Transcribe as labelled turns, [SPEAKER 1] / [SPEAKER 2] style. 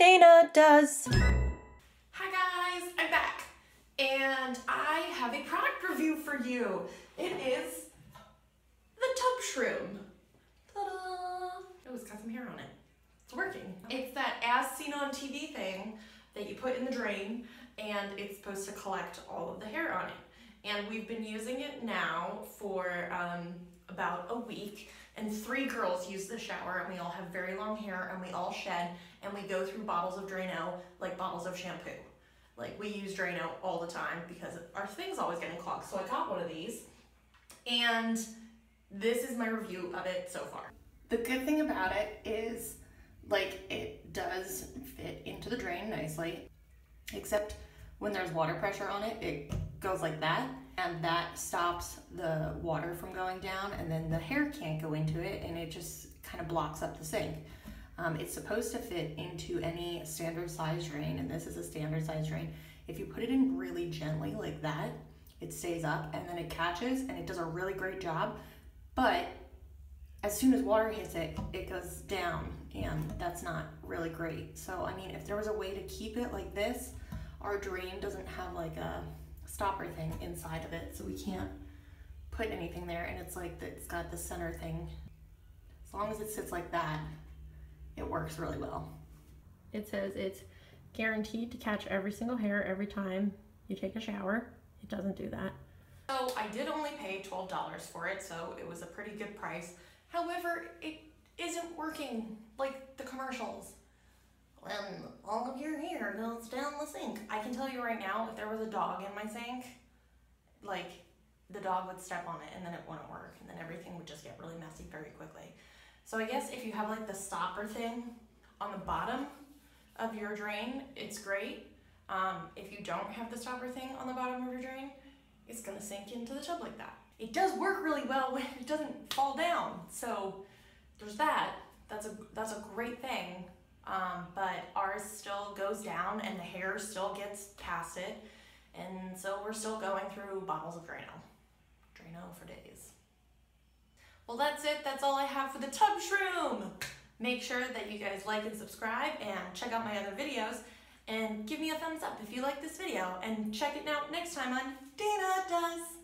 [SPEAKER 1] Dana does.
[SPEAKER 2] Hi guys, I'm back. And I have a product review for you. It is the Tubshroom. Ta-da! Oh, it's got some hair on it. It's working. It's that as seen on TV thing that you put in the drain and it's supposed to collect all of the hair on it. And we've been using it now for um, about a week and three girls use the shower and we all have very long hair and we all shed and we go through bottles of Drano like bottles of shampoo. Like we use Drano all the time because our thing's always getting clogged. So I got one of these and this is my review of it so far. The good thing about it is like it does fit into the drain nicely, except when there's water pressure on it, it goes like that and that stops the water from going down and then the hair can't go into it and it just kind of blocks up the sink. Um, it's supposed to fit into any standard size drain and this is a standard size drain. If you put it in really gently like that, it stays up and then it catches and it does a really great job. But as soon as water hits it, it goes down and that's not really great. So, I mean, if there was a way to keep it like this, our drain doesn't have like a stopper thing inside of it, so we can't put anything there. And it's like, it's got the center thing. As long as it sits like that, it works really well.
[SPEAKER 1] It says it's guaranteed to catch every single hair every time you take a shower. It doesn't do that.
[SPEAKER 2] So I did only pay $12 for it, so it was a pretty good price. However, it isn't working like the commercials. When all of your hair goes down the sink. I can tell you right now, if there was a dog in my sink, like the dog would step on it and then it wouldn't work and then everything would just get really messy very quickly. So I guess if you have like the stopper thing on the bottom of your drain, it's great. Um, if you don't have the stopper thing on the bottom of your drain, it's gonna sink into the tub like that. It does work really well when it doesn't fall down. So there's that. That's a that's a great thing. Um, but ours still goes down and the hair still gets past it. And so we're still going through bottles of Drano. Drano for days. Well, that's it. That's all I have for the Tubshroom. Make sure that you guys like and subscribe and check out my other videos and give me a thumbs up if you like this video and check it out next time on Dana Does.